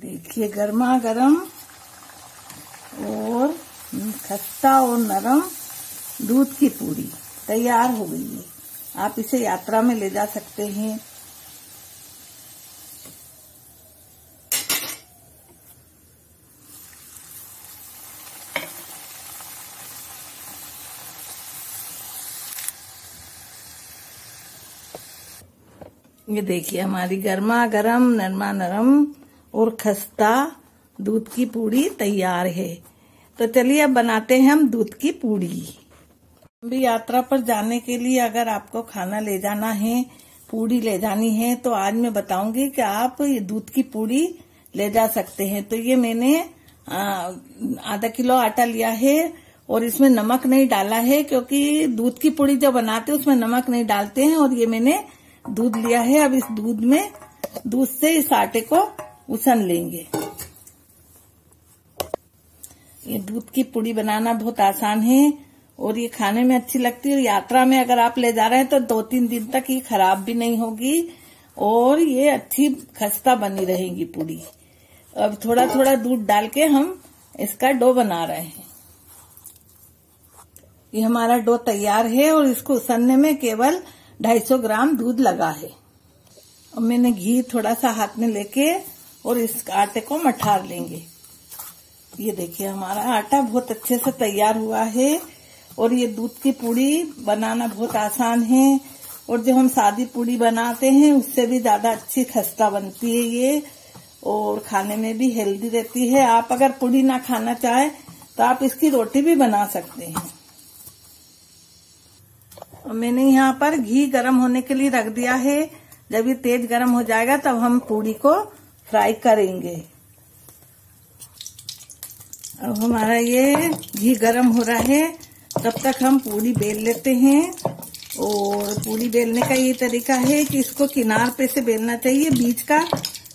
देखिए, गर्मा गर्म और खस्ता और नरम दूध की पूरी तैयार हो गई है। आप इसे यात्रा में ले जा सकते हैं। ये देखिए, हमारी गर्मा गर्म, नरमा नरम और खस्ता दूध की पूड़ी तैयार है। तो चलिए अब बनाते हैं हम दूध की पूड़ी। भी यात्रा पर जाने के लिए अगर आपको खाना ले जाना है, पूड़ी ले जानी है तो आज मैं बताऊँगी कि आप दूध की पूड़ी ले जा सकते हैं। तो ये मैंने आधा किलो आटा लिया है और इसमें नमक नहीं डाला है, क्योंकि दूध की पूड़ी जो बनाते हैं, उसमें नमक नहीं डालते हैं और ये मैंने दूध लिया है। अब इस दूध में, दूध से इस आटे को उसन लेंगे। ये दूध की पूड़ी बनाना बहुत आसान है और ये खाने में अच्छी लगती है। यात्रा में अगर आप ले जा रहे हैं तो दो तीन दिन तक ये खराब भी नहीं होगी और ये अच्छी खस्ता बनी रहेगी पूड़ी। अब थोड़ा थोड़ा दूध डाल के हम इसका डो बना रहे हैं। ये हमारा डो तैयार है और इसको उसनने में केवल 250 ग्राम दूध लगा है। और मैंने घी थोड़ा सा हाथ में लेके और इस आटे को मठार लेंगे। ये देखिए, हमारा आटा बहुत अच्छे से तैयार हुआ है और ये दूध की पूड़ी बनाना बहुत आसान है और जो हम सादी पूड़ी बनाते हैं, उससे भी ज़्यादा अच्छी खस्ता बनती है ये और खाने में भी हेल्दी रहती है। आप अगर पूड़ी ना खाना चाहे तो आप इसकी रोटी भी बना सकते हैं। और मैंने यहाँ पर घी गरम होने के लिए रख दिया है। जब ये तेज गरम हो जाएगा, तब हम पूड़ी को फ्राई करेंगे। अब हमारा ये घी गरम हो रहा है। तब तक हम पूड़ी बेल लेते हैं। और पूड़ी बेलने का ये तरीका है कि इसको किनार पे से बेलना चाहिए। बीच का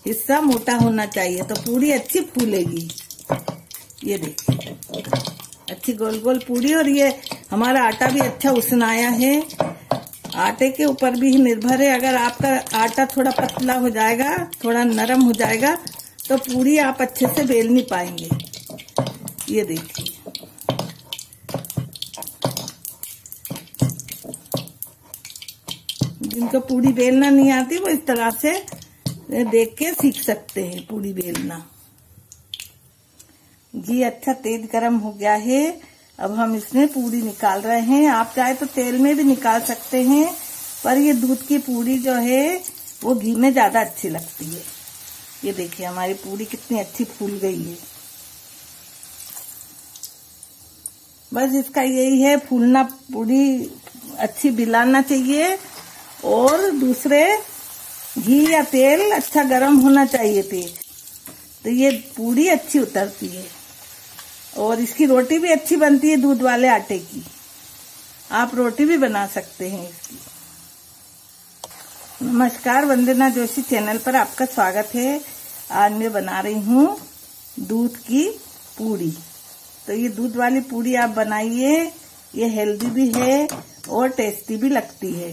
हिस्सा मोटा होना चाहिए तो पूरी अच्छी फूलेगी। ये देखिए। अच्छी गोल गोल पूरी और ये हमारा आटा भी अच्छा उसनाया है। आटे के ऊपर भी निर्भर है। अगर आपका आटा थोड़ा पतला हो जाएगा, थोड़ा नरम हो जाएगा तो पूरी आप अच्छे से बेल नहीं पाएँगे। ये देखिए। जिनको पूरी बेलना नहीं आती, वो इस तरह से देख के सीख सकते हैं पूरी बेलना। घी अच्छा तेज गरम हो गया है। अब हम इसमें पूरी निकाल रहे हैं। आप चाहे तो तेल में भी निकाल सकते हैं, पर ये दूध की पूरी जो है, वो घी में ज़्यादा अच्छी लगती है। ये देखिए, हमारी पूरी कितनी अच्छी फूल गई है। बस इसका यही है, फूलना पूरी अच्छी बिलाना चाहिए, और दूसरे घी या तेल अच्छा गर्म होना चाहिए तेल तो ये पूरी अच्छी उतरती है। और इसकी रोटी भी अच्छी बनती है दूध वाले आटे की। आप रोटी भी बना सकते हैं इसकी। नमस्कार, वंदना जोशी चैनल पर आपका स्वागत है। आज मैं बना रही हूँ दूध की पूड़ी। तो ये दूध वाली पूड़ी आप बनाइए। ये हेल्दी भी है और टेस्टी भी लगती है।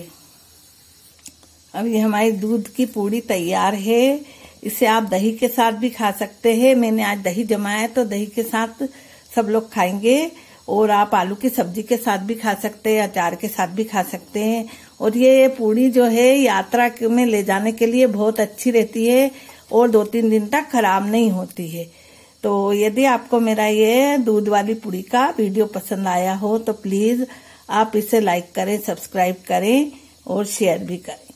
अब ये हमारी दूध की पूड़ी तैयार है। इसे आप दही के साथ भी खा सकते हैं। मैंने आज दही जमाया तो दही के साथ सब लोग खाएँगे और आप आलू की सब्ज़ी के साथ भी खा सकते हैं, अचार के साथ भी खा सकते हैं। और ये पूड़ी जो है, यात्रा में ले जाने के लिए बहुत अच्छी रहती है और दो तीन दिन तक खराब नहीं होती है। तो यदि आपको मेरा ये दूध वाली पूड़ी का वीडियो पसंद आया हो तो प्लीज़ आप इसे लाइक करें, सब्सक्राइब करें और शेयर भी करें।